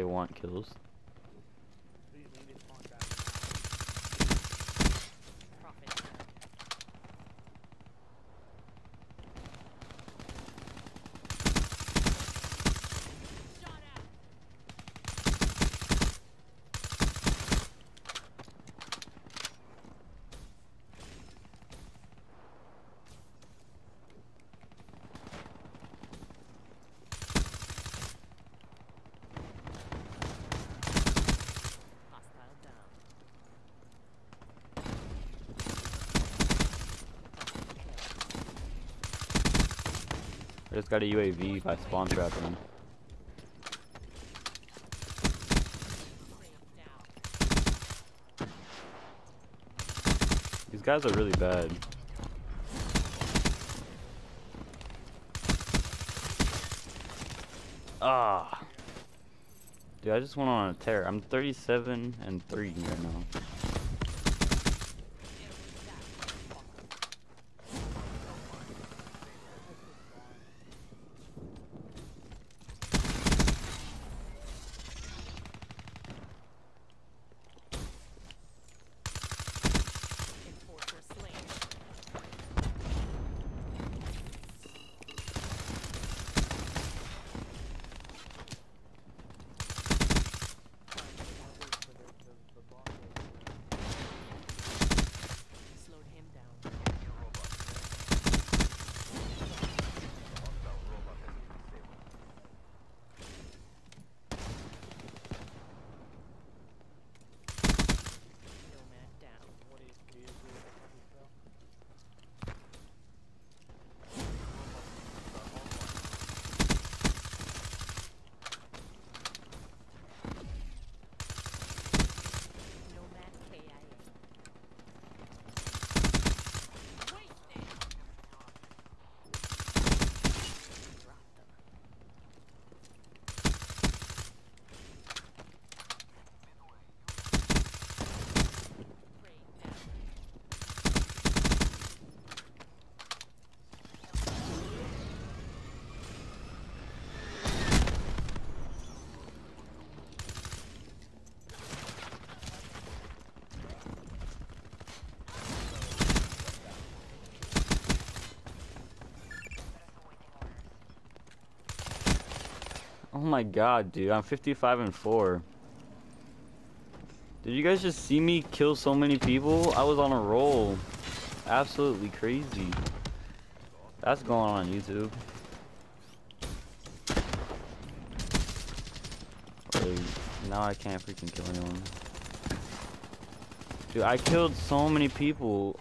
they want kills. Please leave it on back. Profit. Shot out. Hostile down. I just got a UAV by spawn trapping. These guys are really bad. Ah. Dude, I just went on a tear. I'm 37 and 3 right now. Oh my god, dude. I'm 55 and 4. Did you guys just see me kill so many people? I was on a roll. Absolutely crazy. That's going on YouTube. Wait, now I can't freaking kill anyone. Dude, I killed so many people.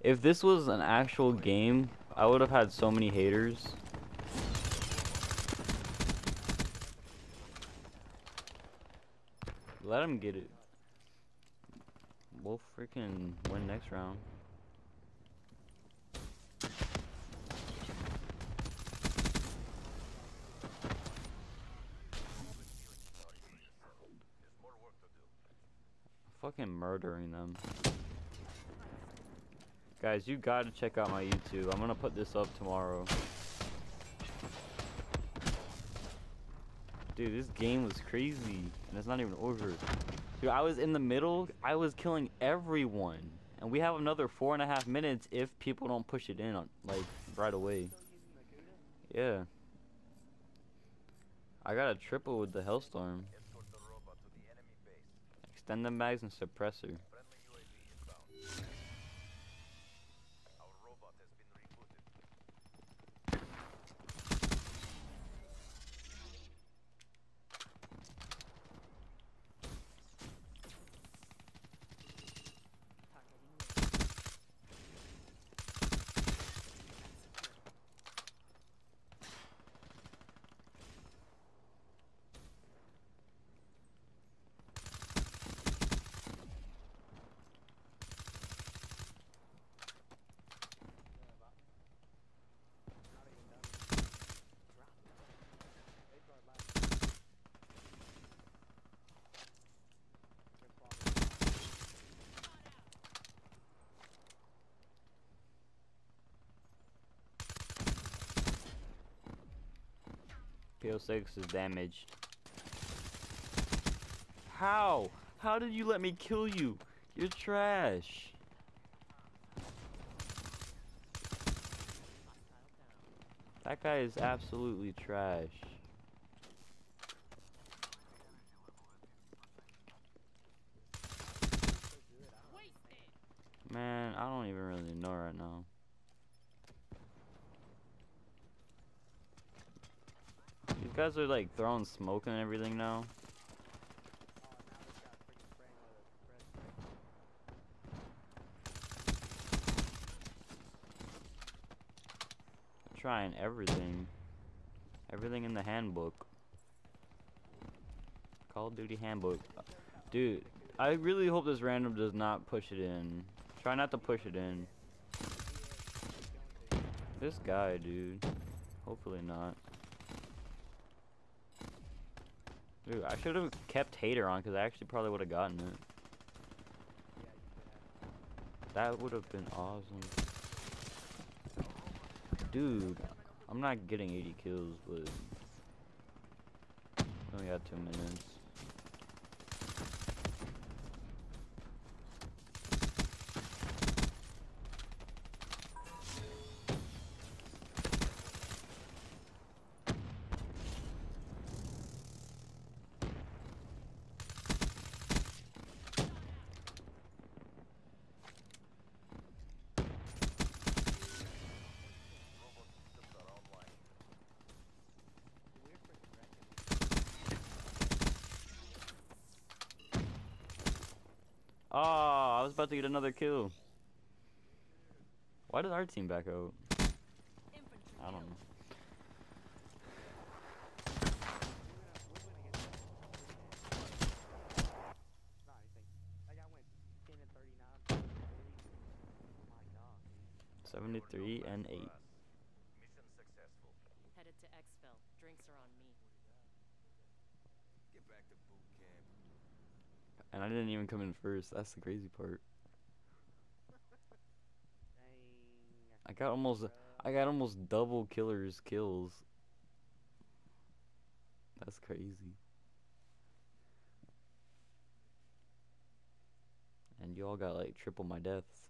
If this was an actual game, I would have had so many haters. Let him get it. We'll freaking win next round. Fucking murdering them. Guys, you gotta check out my YouTube. I'm gonna put this up tomorrow. Dude, this game was crazy, and it's not even over. Dude, I was in the middle. I was killing everyone, and we have another four and a half minutes if people don't push it in on like right away. Yeah. I got a triple with the Hellstorm. Extend the mags and suppressor. PO6 is damaged. How? How did you let me kill you? You're trash. That guy is absolutely trash. Wasted. Man, I don't even really know right now. These guys are like throwing smoke and everything now. Trying everything. Everything in the handbook. Call of Duty handbook. Dude, I really hope this random does not push it in. Try not to push it in. This guy, dude. Hopefully not. Dude, I should have kept Hater on because I actually probably would have gotten it. That would have been awesome. Dude, I'm not getting 80 kills, but only got two minutes. Oh, I was about to get another kill. Why did our team back out? I don't know. 10 and 39. 40. Oh my god. 73 and 8. Mission successful. Headed to exfil. Drinks are on me. Get back to boot camp. And I didn't even come in first. That's the crazy part. I got almost I got almost double killers kills. That's crazy. And you all got like triple my deaths.